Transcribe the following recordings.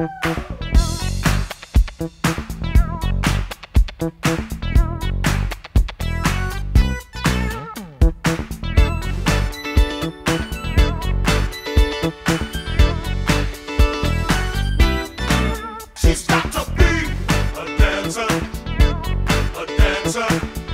She's got to be a dancer, a dancer.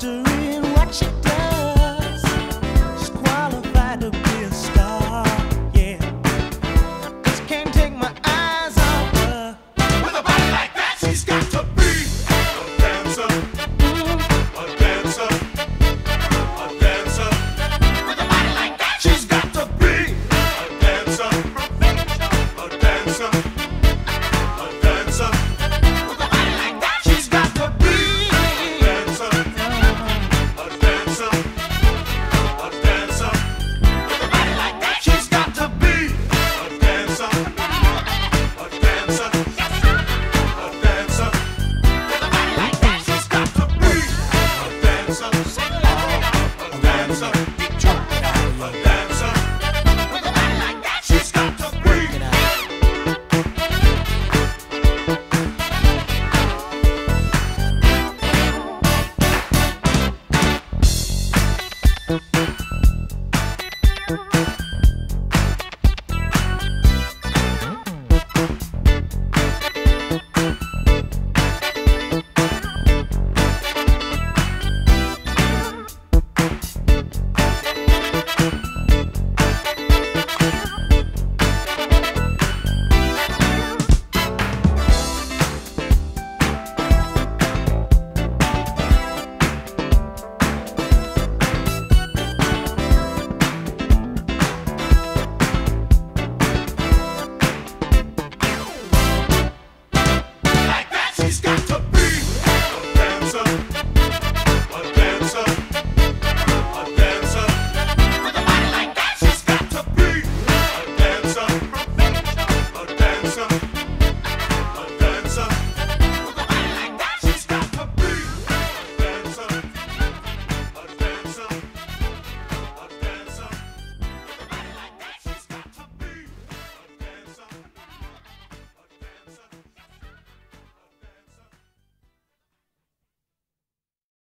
Thank